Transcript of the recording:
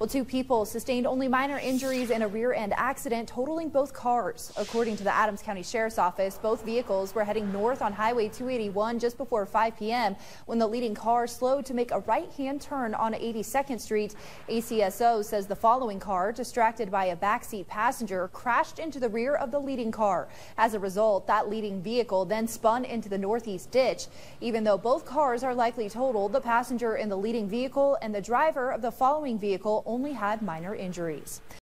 Well, two people sustained only minor injuries in a rear end accident totaling both cars. According to the Adams County Sheriff's Office, both vehicles were heading north on Highway 281 just before 5 p.m. when the leading car slowed to make a right hand turn on 82nd Street. ACSO says the following car, distracted by a backseat passenger, crashed into the rear of the leading car. As a result, that leading vehicle then spun into the northeast ditch. Even though both cars are likely totaled, the passenger in the leading vehicle and the driver of the following vehicle only had minor injuries.